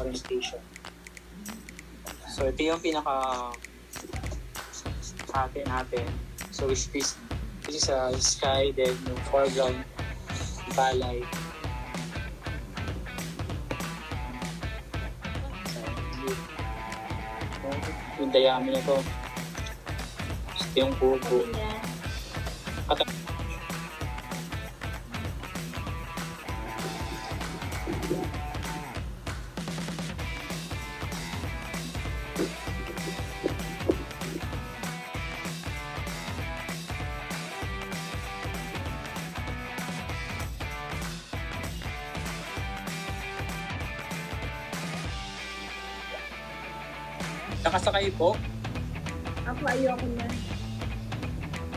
orientation. So, ito yung pinaka atin natin. So, which is, which is uh, sky, then yung foreground, balay. So, yung, yung dayami na to. Ito yung bubo. At nakasakay po. Ako ayoko na.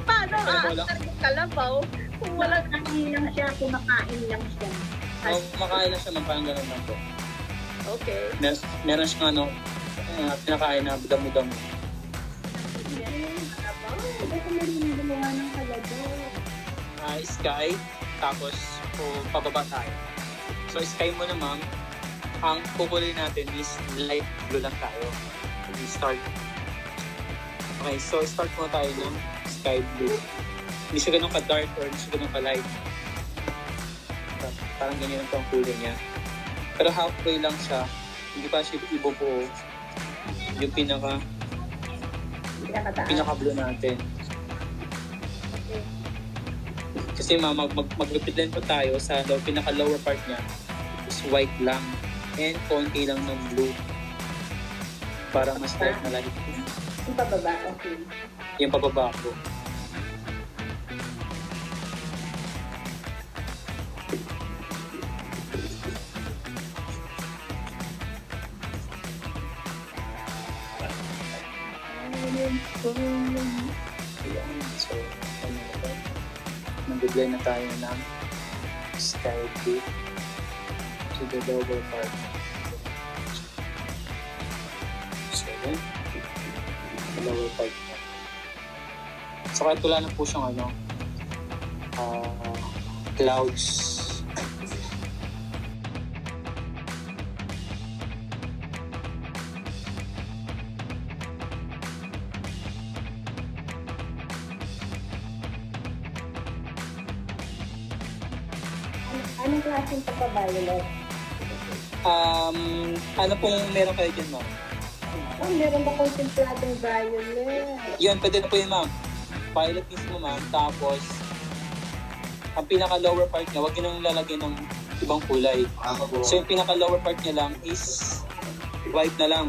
Paano ah? wala. Ang kalabaw. Kung wala kain lang siya, kumakain lang siya. Oh, kumakain lang siya, parang ganun lang po. Okay. Mer meron siyang ano, uh, pinakain na damo-damo. Ng uh, sky, tapos po, pababa tayo. So, sky mo na ma'am, ang kukulay natin is light blue lang tayo. Start. Okay, so start mo tayo ng sky blue. Hindi siya ganun ka-dark or hindi siya ganun ka-light. Parang ganyan po ang kulay niya. Pero halfway lang siya. Hindi pa siya ibubuo. Yung pinaka, pinaka-blue natin. Okay. Kasi ma, mag, mag, mag-represent po tayo sa low, pinaka-lower part niya is white lang and konti lang ng blue para mas dark na light Yung pababa, okay. yung pababa ko. Ayan. So, ano na ba? Mag-blend na tayo ng sky blue to the lower part. The lower part na. So, kahit wala na po siyang ano, ah, clouds. Ano, anong klaseng pagka-violet? Um, ano pong meron kayo dyan, ma'am? Oh, meron ba kontempladong violet? Yun, pwede na po yun, ma'am. Violet mismo, ma'am. Tapos, ang pinaka-lower part niya, huwag nang lalagyan ng ibang kulay. So, yung pinaka-lower part niya lang is white na lang.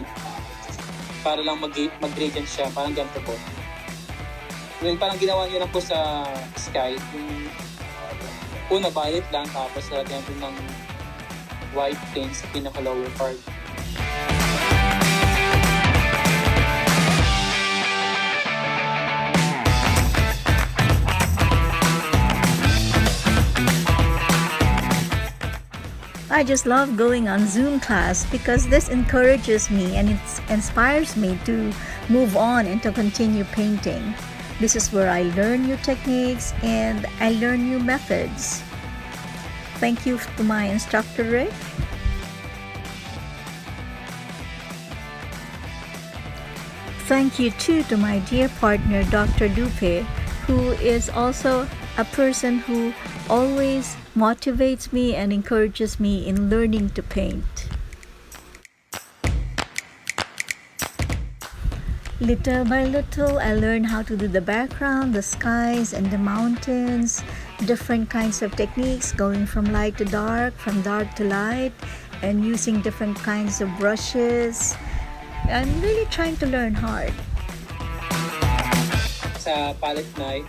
Para lang mag- mag-gradient siya. Parang ganito po. Yung parang ginawa niyo lang po sa sky, yung una violet lang, tapos lalagyan po ng white paint sa pinaka-lower part. I just love going on Zoom class because this encourages me and it inspires me to move on and to continue painting. This is where I learn new techniques and I learn new methods. Thank you to my instructor Rick. Thank you too to my dear partner Dr. Dupe, who is also a person who always motivates me and encourages me in learning to paint. Little by little, I learned how to do the background, the skies, and the mountains, different kinds of techniques going from light to dark, from dark to light, and using different kinds of brushes. I'm really trying to learn hard. sa palette knife.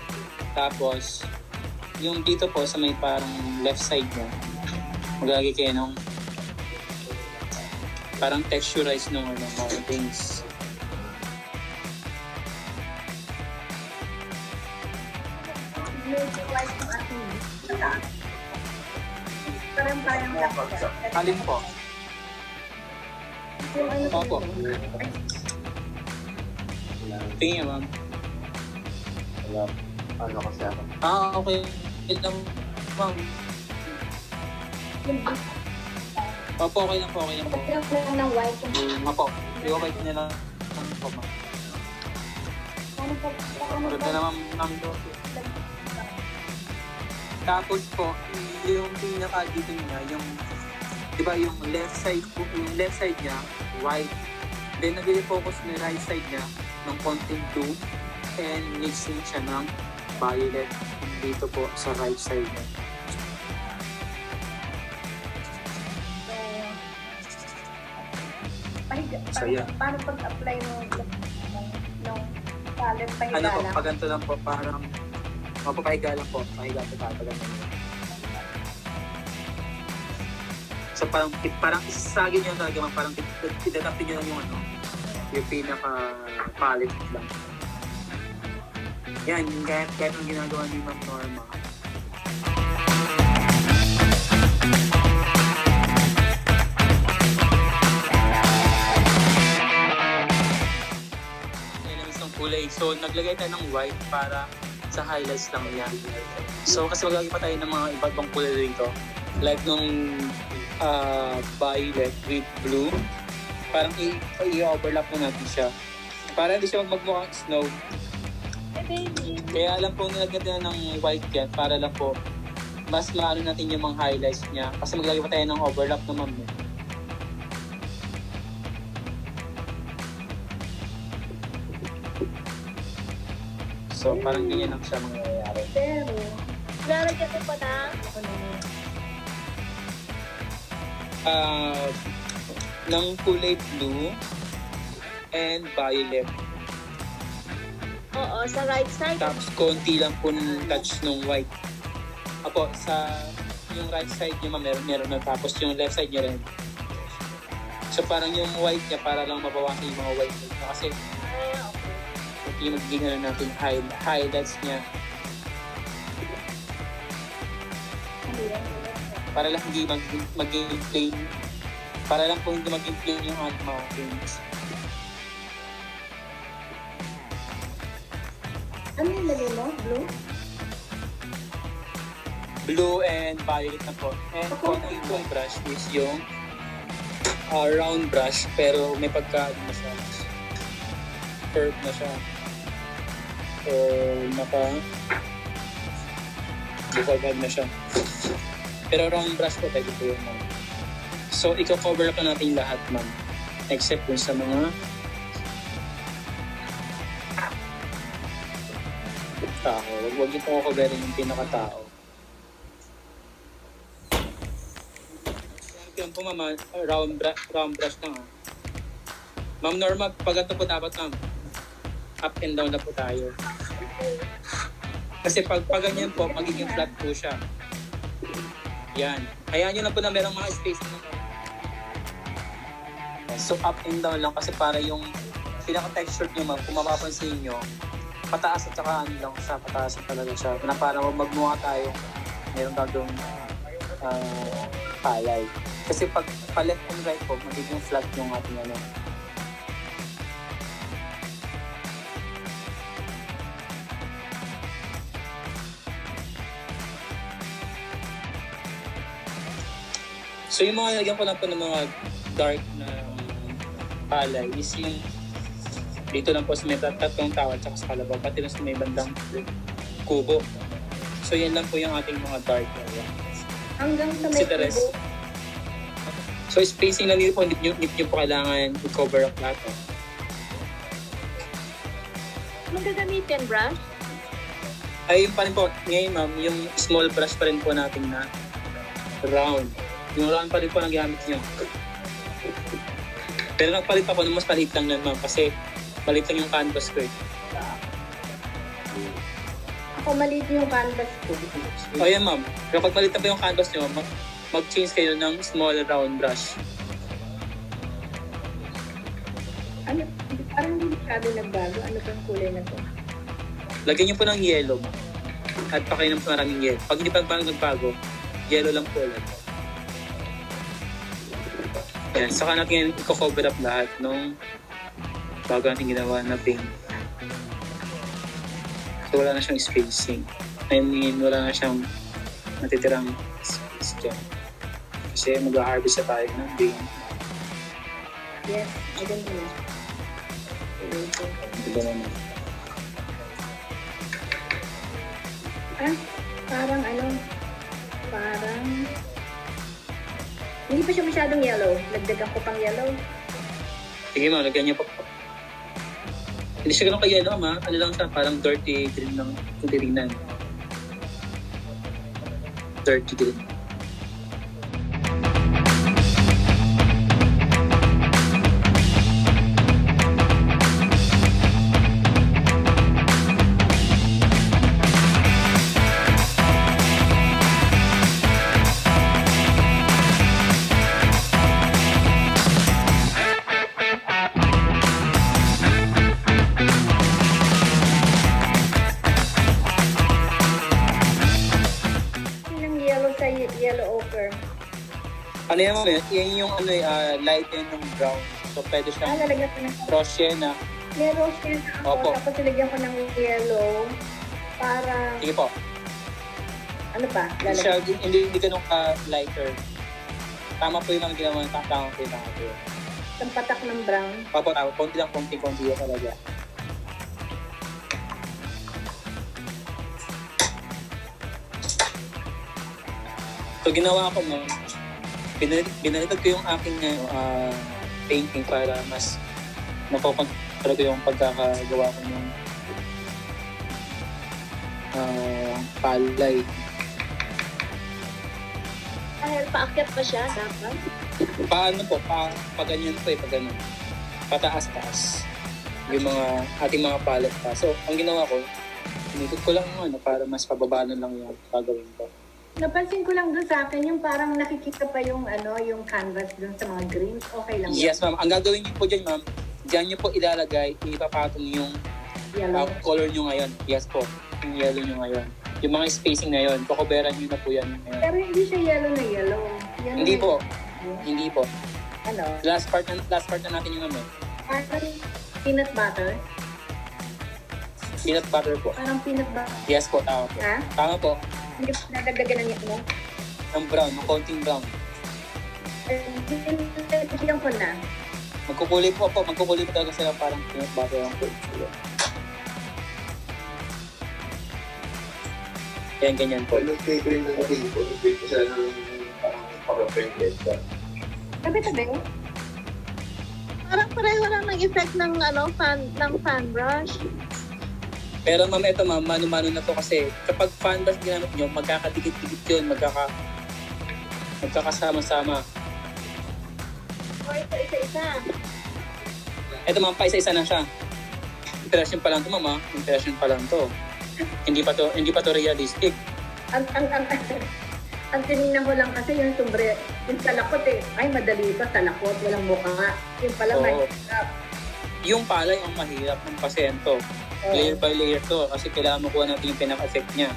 Tapos, yung dito po sa may parang left side mo, maglagay kayo ng parang texturize ng ano, mountains. Alin po? Opo. Tingin niyo, ma'am. Wala. Ano kasi ako? Ah, okay. Wait lang, ma'am. Opo, okay lang po, okay lang po. Pag lang ng white. Um, Opo, i-white niya lang. Ano po, ma'am? Ano? Ano Ganda pa? naman ng Tapos po, yung pinaka dito niya, yung, di ba yung left side po, yung left side niya, white. Then nag-focus na right side niya ng konting blue and mixing siya ng violet dito po sa right side niya. So, yeah. Paano pag-apply ng ng palette pahiga Ano po, pag ganito lang po, parang mapapahiga lang po, pahiga po pag ganito. So parang, parang isasagin nyo talaga, parang itatapin nyo lang yung ano, yung pinaka palette lang. Yan, kahit, kahit ang ginagawa ni Ma'am Norma. Kulay. So, naglagay tayo ng white para sa highlights lang yan. So, kasi maglagay pa tayo ng mga iba't ibang kulay dito. Like nung uh, violet with blue. Parang i-overlap mo natin siya. Para hindi siya magmukhang snow. Kaya alam po nilagyan natin ng white yan para lang po mas maano natin yung mga highlights niya. Kasi maglagay pa tayo ng overlap naman. Eh. So, parang ganyan lang siya mangyayari. Pero, Lalagyan ko pa na. uh, ng kulay blue and violet. Oo, sa right side. Tapos konti lang po ng touch ng white. Apo, sa yung right side niya meron, meron na. Tapos yung left side niya rin. So parang yung white niya para lang mabawasan yung mga white niya. Kasi Ah, okay. yung magiging ano natin, high, highlights niya. Para lang hindi mag, maging plain. Para lang po hindi maging plain yung hand mountains. Blue? blue and violet na po. And konti yung brush is yung uh, round brush pero may pagka ano na siya curve na siya. So, naka bukagad na siya. Pero round brush po pwede po yun, ma'am. So, i-cover up na natin lahat, ma'am. Except dun sa mga tao. Huwag huwag yung coverin yung pinaka-tao. Yan po mama, round, bra- round brush lang ah. Ma'am Norma, pag ito po dapat ma'am, up and down na po tayo. Kasi pag, pag po, magiging flat po siya. Yan. Hayaan nyo lang po na merong mga space na So up and down lang kasi para yung pinaka-texture nyo ma'am, kung mapapansin nyo, pataas at saka ano lang siya, pataas talaga siya. Na para magmukha tayo, meron gagawin uh, palay. Kasi pag pa left and right po, magiging flat yung ating ano. So yung mga lagyan ko lang po ng mga dark na palay is yung dito lang po sa may tat- tatlong tao at sa kalabaw, pati lang sa may bandang kubo. So yan lang po yung ating mga dark area. Hanggang sa may kubo. So spacing lang dito po, hindi nyo, hindi nyo po kailangan i-cover up lahat. eh. Anong gagamitin, brush? Ay, pa rin po, ngayon ma'am, yung small brush pa rin po natin na round. Yung round pa rin po ang gamit nyo. Pero nagpalit pa po, mas palit lang nun ma'am, kasi palit lang yung canvas ko eh. Ako maliit yung canvas ko. O yan ma'am, kapag palit na po yung canvas nyo, mag- mag-change kayo ng small round brush. Ano? Parang hindi masyado nagbago. Ano bang kulay na to? Lagyan nyo po ng yellow ma'am. At pakainom po maraming yellow. Pag hindi pa pa nagbago, yellow lang po ulit. Yan, saka natin i-cover up lahat nung bago natin ginawa na pink. So wala na siyang spacing. I mean, wala na siyang natitirang space dyan. Kasi mag-harvest na tayo ng green. Yes, maganda yun. Diba naman? Ah, parang ano, parang... Hindi pa siya masyadong yellow. Nagdagan ko pang yellow. Sige mo, lagyan niyo pa. Hindi siya ganun ka-yellow, ma. Ano lang siya, parang dirty green lang kung titignan. Dirty green. Ano yan, ma'am? Yan yung ano, ah, light yan ng brown. So, pwede Ah, siyang lalagyan ko ng cross siya na. Ako, Opo. tapos nilagyan ko ng yellow para, Sige po. ano ba, Hindi siya, lalagyan. hindi, hindi ganun ka-lighter. Tama po yung mga ginawa. Tama, tama po yung tama po. yun. Isang patak ng brown. Papo, tama. Konti lang, konti, konti lang talaga. So, ginawa ko mo, binalik, binaliktad ko yung aking ah, painting para mas napokontrol ko yung pagkakagawa ko ng ah, palay. Dahil paakyat pa siya, dapat. Paano po? Pa, pa ganyan po eh, pa ganun. Pataas-taas. Yung mga, ating mga palette pa. So, ang ginawa ko, inikot ko lang ano, para mas pababa na lang yung gagawin ko. Napansin ko lang doon sa akin, yung parang nakikita pa yung ano, yung canvas doon sa mga greens. Okay lang. Yes, ma'am. Ang gagawin niyo po dyan, ma'am, dyan niyo po ilalagay, ipapatong yung Yellow. uh, color niyo ngayon. Yes po, yung yellow niyo ngayon. Yung mga spacing na yun, kukuberan niyo na po yan ngayon. Pero hindi siya yellow na yellow. Yan Hindi po, hindi po. Ano? Last part na, last part na natin yung ano, Parang peanut butter. peanut butter po. Parang peanut butter. Yes po, tama po. Ha? Tama po, nadagdagan ng ano. ng brown, ng konting brown. Bigyan ko na. Magkukulay po po, magkukulay po talaga sila parang peanut butter ang po. Yan, ganyan po. Ano favorite ng table? Favorite ko siya ng parang ka. Tabi-tabi. Parang pareho lang ng effect ng ano fan ng fan brush. Pero ma'am, ito ma'am, mano-mano na to kasi kapag fan brush ginamit nyo, magkakadikit-dikit yun, magkaka magkakasama-sama. O ito isa-isa. Ito ma'am, pa isa-isa na siya. Impression pa lang to ma'am, ah. impression pa lang to. Hindi pa to, hindi pa to realistic. Ang, ang, ang, ang tinignan ko lang kasi yung sombre, yung talakot eh. Ay, madali ito, talakot, walang mukha. Yung pala, Oo. Yung palay ang mahirap ng pasento. Layer by layer to kasi kailangan makuha natin yung pinaka-effect niya.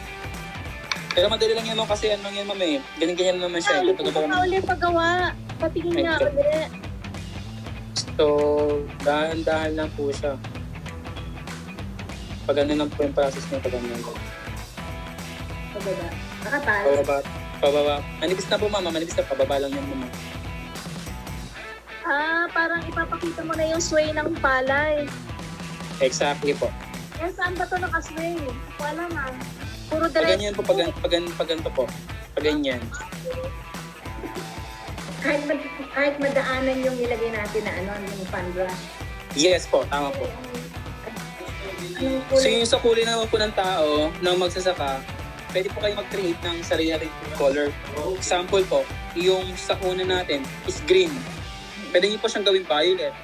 Pero madali lang yan ma'am kasi ano yan ma'am eh. Ganyan-ganyan naman siya. Ah, ulit Ito, ko na ulit paggawa. Patingin Ito. ulit. So, dahan-dahan lang po siya. Pag ano lang po yung process niya, pag ano lang. Pababa. Nakapal. Pababa, pababa. Manipis na po mama, manipis na. Pababa lang yan mama. Ah, parang ipapakita mo na yung sway ng palay. Exactly po. Yan, saan ba ito nakasway? Hindi ko alam ah. Puro direct. ganyan po, pag, pag, pag ganito po. Pag ganyan. Kahit, mad, kahit madaanan yung nilagay natin na ano, yung fan brush. Yes po, tama po. So yung sa kulay naman po ng tao, ng magsasaka, pwede po kayo mag-create ng sarili natin color. Example po, yung sa una natin is green. Pwede niyo po siyang gawing violet.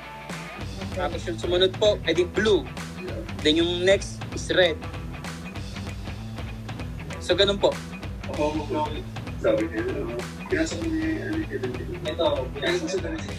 Tapos yung sumunod po, pwede blue. Then yung next is red. So ganun po. Oo, okay. Sabi niya, ano, pinasok niya yung ano, Ito, pinasok niya.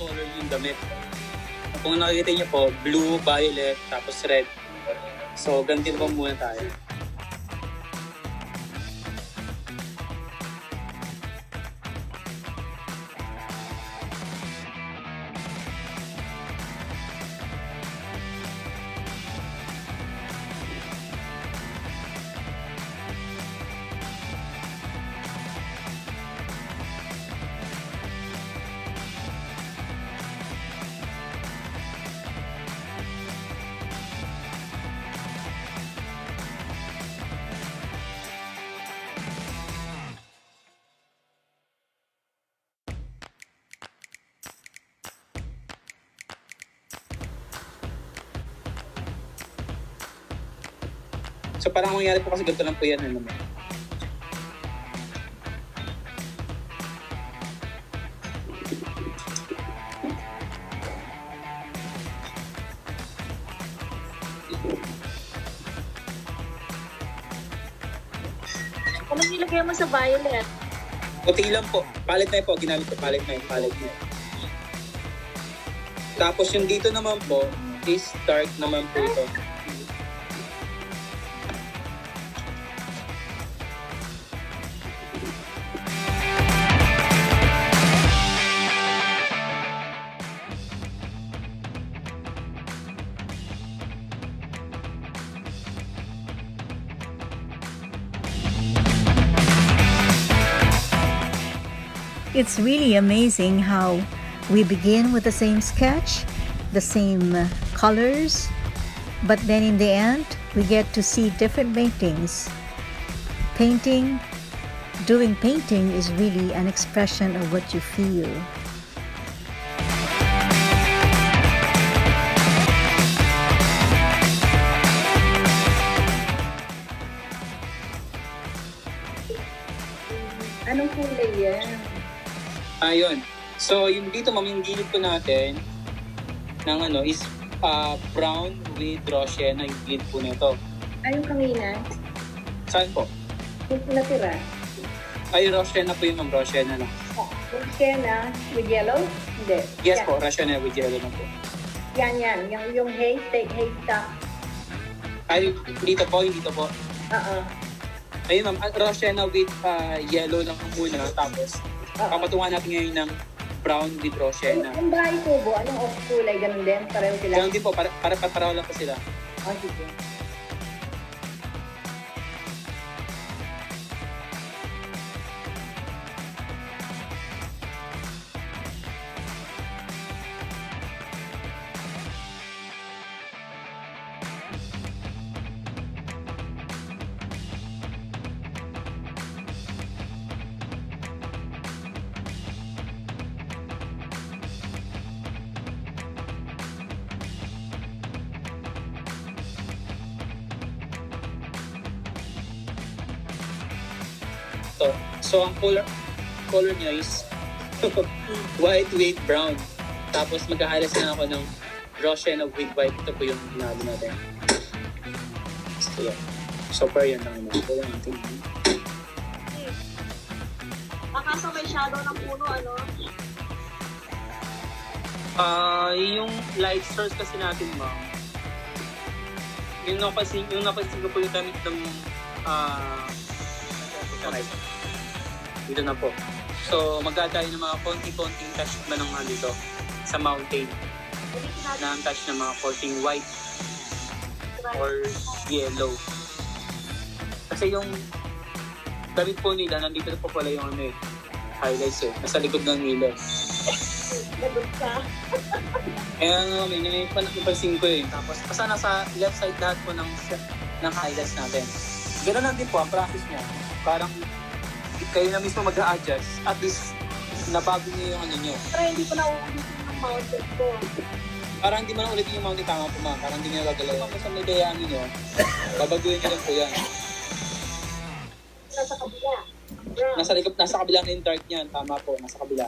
Color yung damit. Kung nakikita niyo po, blue, violet, tapos red. So, ganito po muna tayo. So, parang ang mangyari po kasi ganito lang po yan. Ano, Ano nilagay mo sa violet? Puti lang po. Palette na po. Ginamit ko palette na yun. Palette na yun. Tapos yung dito naman po is dark naman po ito. It's really amazing how we begin with the same sketch, the same uh, colors, but then in the end, we get to see different paintings. Painting, doing painting is really an expression of what you feel. Anong kulay yan? Ayun. So, yung dito ma'am, yung gilid po natin ng ano is ah, brown with Roshen na yung gilid po nito. Ay, yung kanina? Saan po? Yung natira? Ay, Roshen na po yung ma'am. Roshen na. Yung sienna with yellow? Hindi. Yes yan. po, Roshen na with yellow na po. Yan, yan. Yung, yung hay, take hay stock. Ay, dito po, yung dito po. Oo. Ayun ma'am, ah, Roshen na with ah, yellow lang muna. Tapos, Oo. papatungan natin ngayon ng brown with Roshen na. Yung bahay kubo, anong off kulay? Ganun din? Pareho sila? Ganun din po, para, para, para, para lang po sila. Oh, sige. Color color niya is white with brown. Tapos magka-highlights na ako ng Roshen of with white. Ito po yung ginagawa natin. So, yeah. Super yan lang naman. Ito lang natin. Baka sa may shadow ng puno, ano? Ah, yung light source kasi natin, ma'am. Yung napansin, yung napansin ko po yung gamit ng ah okay. Dito na po. So, magdadayo ng mga konti-konting touch ba ng mga dito sa mountain na ang touch ng mga konting white or yellow. Kasi yung damit po nila, nandito po pala yung ano eh, highlights eh. Nasa likod ng nila. Nagod ka. Kaya nga pan- napansin ko eh. Tapos, basta nasa left side lahat po ng, ng highlights natin. Ganoon lang din po ang practice niya. Parang kayo na mismo mag-a-adjust. At least, nabago niyo yung ano niyo. Pero hindi ko nauulitin ng mountain ko. Parang hindi mo na ulitin yung mountain tama po ma'am. Parang hindi niyo gagalaw. Kung sa may dayangin niyo, babaguhin niyo lang po yan. Nasa kabila. Nasa, likod, nasa kabila na yung dark niyan. Tama po, nasa kabila.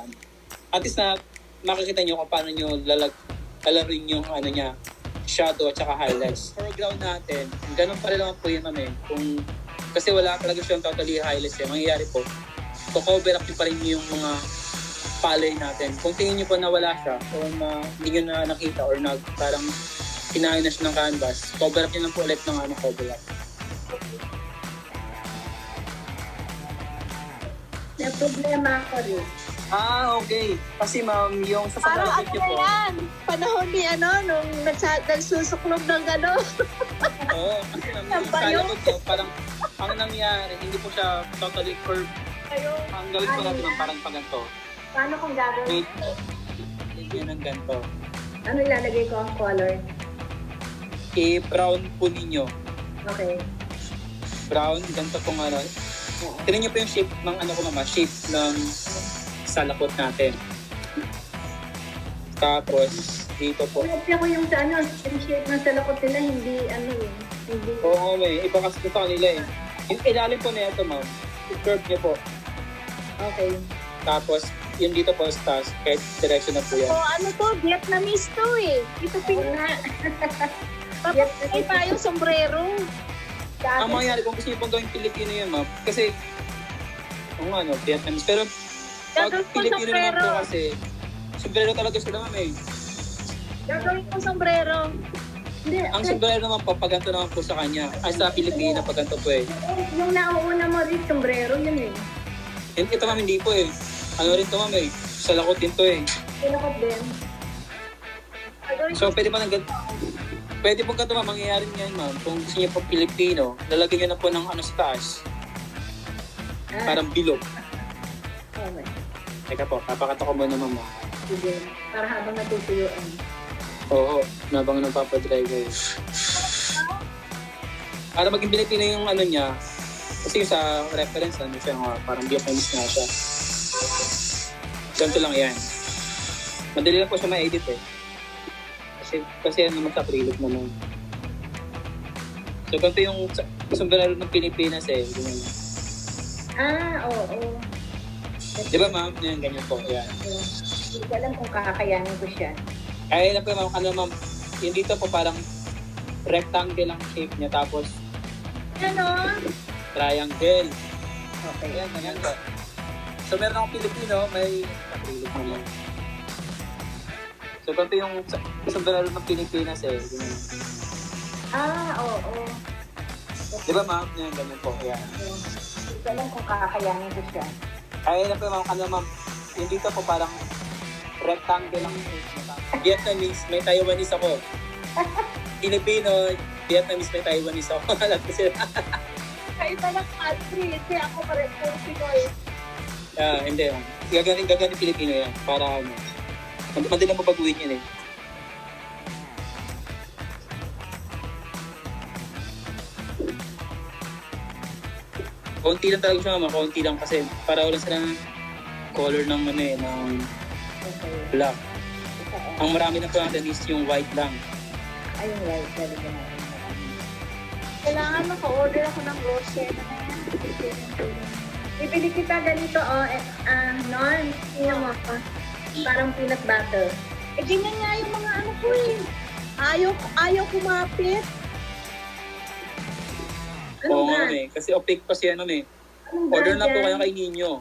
At least na makikita niyo kung paano niyo lalag, lalarin yung ano niya, shadow at saka highlights. Foreground natin, ganun pa rin naman po yun ma'am eh. Kung, kasi wala talaga siyang totally highlights eh. Mangyayari po, to-cover up niyo pa rin yung mga palay natin. Kung tingin nyo po nawala siya o na, hindi nyo na nakita or nag, parang kinain na siya ng canvas, cover up nyo lang po ulit ng ano, cover up. May problema ako rin. Ah, okay. Kasi ma'am, yung sa Parang ano nyo na po, yan? Panahon ni ano, nung nagsa, nagsusuklog ng ano. oo, kasi ma'am, Ang yung salakot ko, parang, ang nangyari, hindi po siya totally curved. Ayun. Ang gawin po natin ng parang paganto. Paano kung gagawin? Wait, lagyan ng ganito. Ano ilalagay ko ang color? I-brown po ninyo. Okay. Brown, ganito pong ano. Tignan niyo po yung shape ng ano ko mama, shape ng salakot natin. Tapos, dito po. Pinagpya ko yung sa ano, yung shape ng salakot nila, hindi ano eh. Hindi. Oo, may iba kasi sa kanila eh. Yung ilalim po na ito, ma'am. I-curve niyo po. Okay. Tapos, yung dito po taas, kahit direction na po yan. O ano to, Vietnamese to eh. Ito Oo pink. nga. Tapos may pa yung sombrero. Ang mangyayari, kung gusto niyo pong gawing Pilipino yun, ma'am, kasi, kung ano, Vietnamese. Pero, pag Pilipino naman po kasi, sombrero talaga sila, ma'am eh. Gagawin ko sombrero. Hindi, Ang sombrero naman po, paganto naman po sa kanya. Ay, sa Pilipina, paganto po eh. yung nauuna mo rin, sombrero yun eh. And ito ma'am, hindi po eh. Ano rin to ma'am eh. Sa lakot din to eh. Salakot din. So, pwede pa nang gan- Pwede po ganito ma'am, mangyayari ngayon ma'am. Kung gusto niyo po Pilipino, lalagyan niyo na po ng ano sa taas. Ah, Parang bilog. okay. Teka po, papakata ko muna ma'am. Sige. Para habang natutuyuan. Oo, nabang nagpapadrive kayo. Para maging Pilipino yung ano niya, kasi sa reference, ano siya, nga, parang Vietnamese nga siya. Ganito lang yan. Madali lang po siya ma-edit eh. Kasi, kasi ano naman sa acrylic naman. So, ganito yung sombrero ng Pilipinas eh. Ganyan. Ah, oo. oo. Di ba ma'am? Yan, ganyan po. Yan. Hindi ko alam kung kakakayanin ko siya. Kaya na po ma'am, ano ma'am, yung dito po parang rectangle ang shape niya, tapos ano? triangle. Okay. Ayan, ganyan po. So, meron akong Pilipino, may acrylic naman. So, ganito yung sombrero ng Pilipinas eh. Ganyan. Ah, oo. oo. Di ba ma'am? Yan, ganyan po. Ayan. Hindi ko alam kung kakakayanin ko siya. Kaya na po ma'am, ano ma'am, yung dito po parang rectangle ang. Vietnamese, may Taiwanese ako. Filipino, Vietnamese, may Taiwanese ako. Alam ko sila. Kaiba ng country. Hindi ako parehong Pinoy. Ah, hindi. Gagaling, gagaling Pilipino yan. Para ano. mad- Madali lang babaguhin yun eh. Konti lang talaga siya, mama. Konti lang kasi para wala sila ng color ng ano eh, ng Okay. black. Ang marami na po natin is yung white lang. Ayun, right. Talaga natin. Kailangan maka-order ako ng rosetta na yan. Bibili kita ganito, oh. Eh, ah, non. Tingnan mo. Oh. Parang peanut butter. Eh, ganyan nga yung mga ano ko eh. Ayaw, ayaw kumapit. Anong Oo nga eh. Kasi opaque pa siya naman eh. Anong Order na po kayo kay Nino.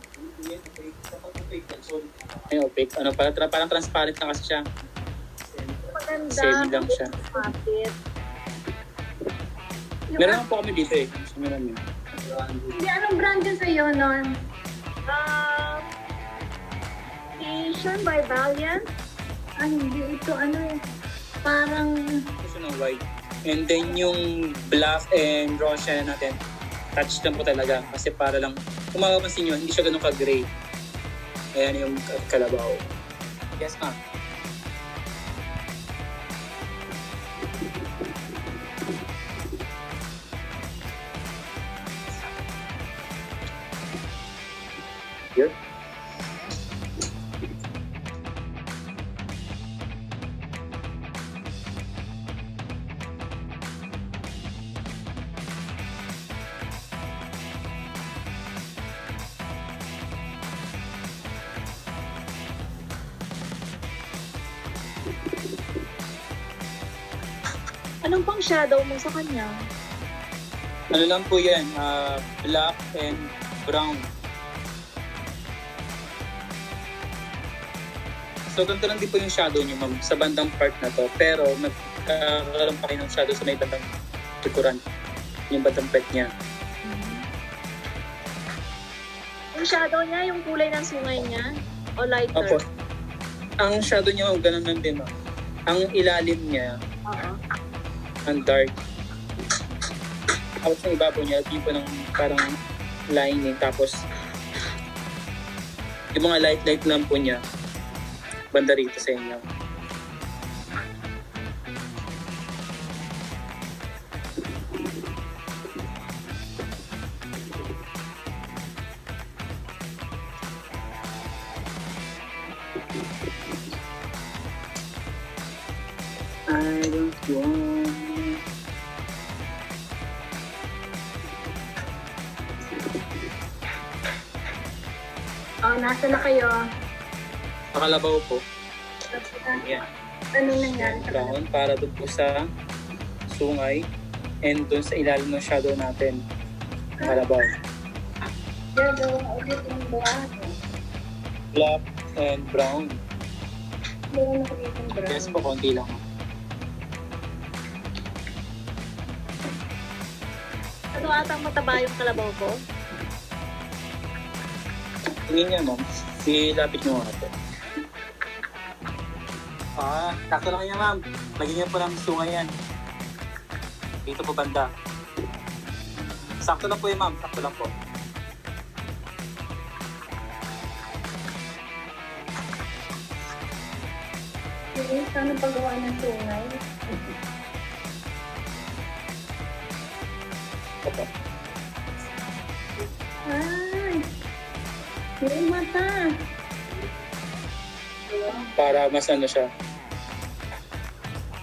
Ay, opaque. Ano, parang, parang transparent na kasi siya. Maganda. Semi lang siya. Yung Meron lang po kami dito eh. Gusto nyo namin. Hindi, anong brand yun sa'yo, non? Um, Asian by Valiant. Ah, hindi. Ito, ano eh. Parang, Gusto ng white. And then yung black and Roshan natin, touch lang po talaga. Kasi para lang, kung makapansin nyo, hindi siya ganun ka-gray. Ayan yung ka- kalabaw. Yes, ma'am. Anong pang shadow mo sa kanya? Ano lang po yan, ah, black and brown. So, ganito lang din po yung shadow niyo, ma'am, sa bandang part na to. Pero, nagkakaroon pa kayo ng shadow sa may bandang likuran. Yung bandang pet niya. Yung shadow niya, yung kulay ng sungay niya? O lighter? Opo. Ang shadow niya, ma'am, ganun lang din, ma'am. Ang ilalim niya, Oo. Ang dark. Tapos yung ibabaw niya, yung po ng parang lining. Tapos, yung mga light-light lang po niya, banda rito sa inyo. I don't want nasa na kayo? Pakalabaw po. Yan. Anong nangyari sa Brown para doon po sa sungay and doon sa ilalim ng shadow natin. Pakalabaw. Gagawa ulit yung buwan. Black and brown. Meron ako dito brown. Yes po, konti lang. Ano atang mataba yung kalabaw ko? Tingin niya, ma'am. Silapit nyo nga po. Ah, sakto lang yan, ma'am. Magiging po ng sungay yan. Dito po banda. Sakto lang po yan, ma'am. Sakto lang po. Sige, sana paggawa ng sungay. Opo. Ay! Yung mata. Para mas ano siya.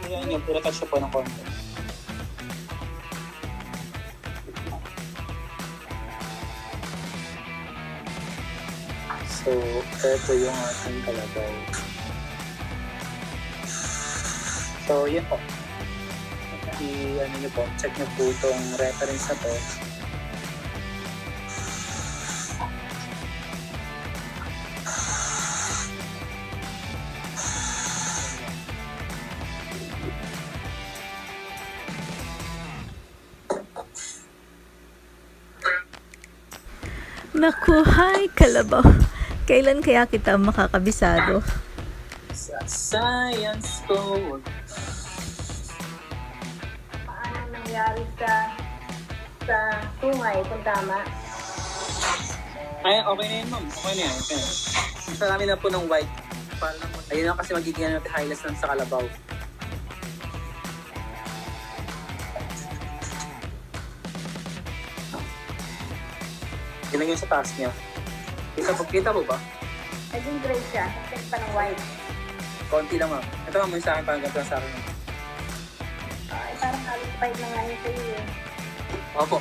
Ayan yung puro touch po ng konti. So, ito yung ating kalabaw. So, yun po. I, ano nyo po, check nyo po itong reference na to. Naku, hi, kalabaw. Kailan kaya kita makakabisado? Sa science code. Paano nangyari sa sa sungay kung tama? Ay, okay na yun, ma'am. Okay na yan. Okay namin na po ng white. Para lang po. Ayun lang kasi magiging ano, natin highlights lang sa kalabaw. Yun lang yung sa taas niya. Kita po, kita po ba? Naging gray siya. Naging pa ng white. Konti lang, ma'am. Ito, ma'am, yung sa akin, parang ganito lang sa akin. Ay, parang halos white na nga yun sa'yo eh. Opo.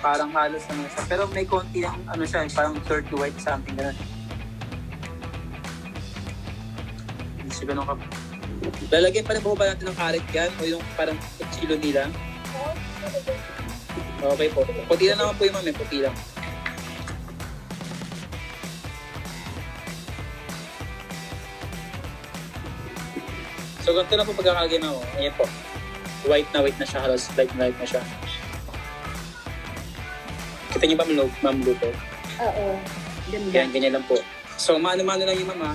Parang halos ano siya. Pero may konti lang, ano siya, parang dirty white something ganun. Hindi siya ganun ka. Lalagyan pa rin po ba natin ng carrot yan? O yung parang chilo nila? Okay po. Puti lang naman po yung mami, puti lang. So ganito na po pagkakalagay na ako. Ayan po. White na white na siya, halos light na light na siya. Kita niyo ba, Ma'am Lu- Ma'am Lupo? Oo. Ganda. Yan, ganyan lang po. So, mano-mano lang yung mama.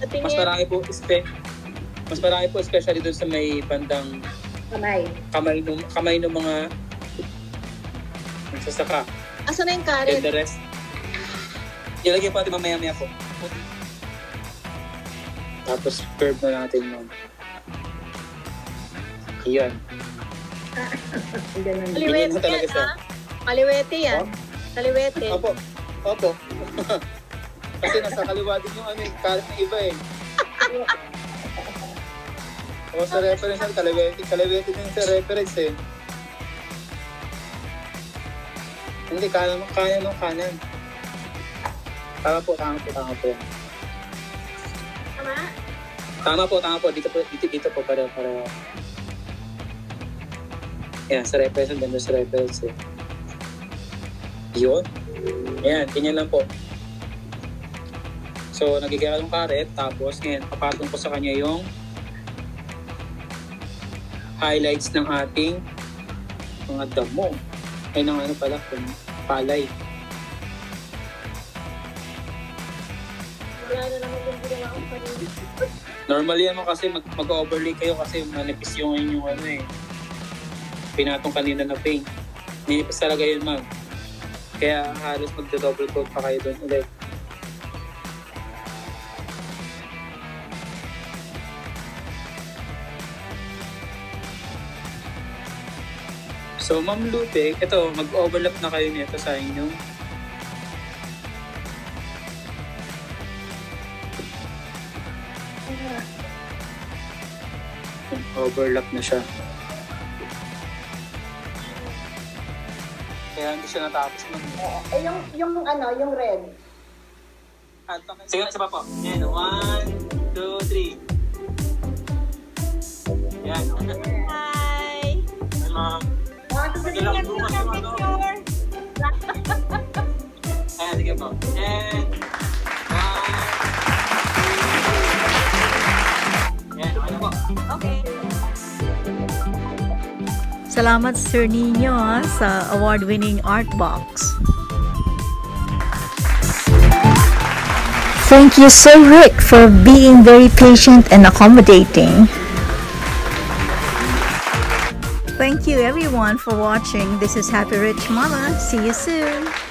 At Mas marami po, espe mas marami po, especially doon sa may bandang Kamay. kamay ng, kamay ng mga nagsasaka. asan na yung And carrot? the rest, ilagay po natin mamaya-maya po. Tapos, curve na natin ma'am. Iyan. Ganun. Kaliwete Ganyan talaga yan, ha? Kaliwete yan. Kaliwete. Opo. Opo. Kasi nasa kaliwa din yung ano, yung carrot na iba eh. O sa reference kaliwete, kaliwete din sa reference eh. Hindi, kanan, kanan ng kanan. Tama po, tama po, tama po. Tama? Tama po, tama po. Dito po, dito, dito po para, para. Yan, sa reference, ganda sa reference eh. Yun. Ayan, ganyan lang po. So, nagigaya yung karet, tapos ngayon, papatong ko sa kanya yung highlights ng ating mga damo. Ay, ng ano pala, kung palay. Wala na naman kasi mag- mag-overlay kayo kasi manipis yung inyong ano eh. Pinatong kanina na paint. Ninipis talaga yun, ma'am. Kaya halos magda-double coat pa kayo doon ulit. So, Ma'am Lupe, ito, mag-overlap na kayo nito sa inyong overlap na siya. Kaya hindi siya natapos nun. Eh, yung, yung ano, yung red. Sige, isa pa po. Yan, one, two, three. Yan, okay. Hi! Yan, ma'am. Ilang bukas yung ano. Ayan, sige po. And, one, two, Yan, okay po. Okay. Salamat Sir Nino sa award-winning art box. Thank you so Rick for being very patient and accommodating. Everyone for watching. This is Happy Rich Mama. See you soon.